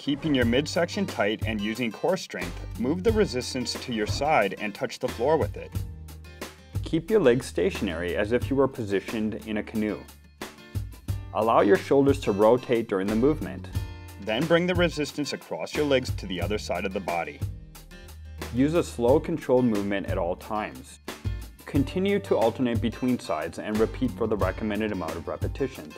Keeping your midsection tight and using core strength, move the resistance to your side and touch the floor with it. Keep your legs stationary as if you were positioned in a canoe. Allow your shoulders to rotate during the movement. Then bring the resistance across your legs to the other side of the body. Use a slow controlled movement at all times. Continue to alternate between sides and repeat for the recommended amount of repetitions.